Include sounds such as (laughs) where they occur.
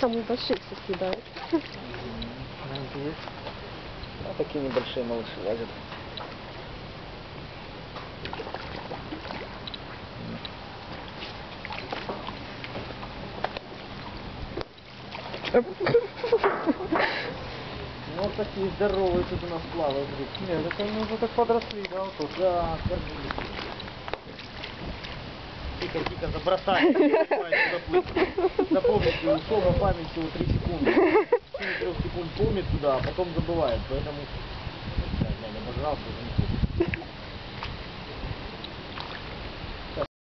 Самые большие все съедают. А такие небольшие малыши лазят. Ну, вот такие здоровые тут у нас плавают. Нет, это они уже так подросли, да, вот тут. Да, Тихо, тихо, забросай. (laughs) Запомните, у Сома память всего 3 секунды. В течение 3 секунд помнит туда, а потом забывает. Поэтому... Так, я обожрался,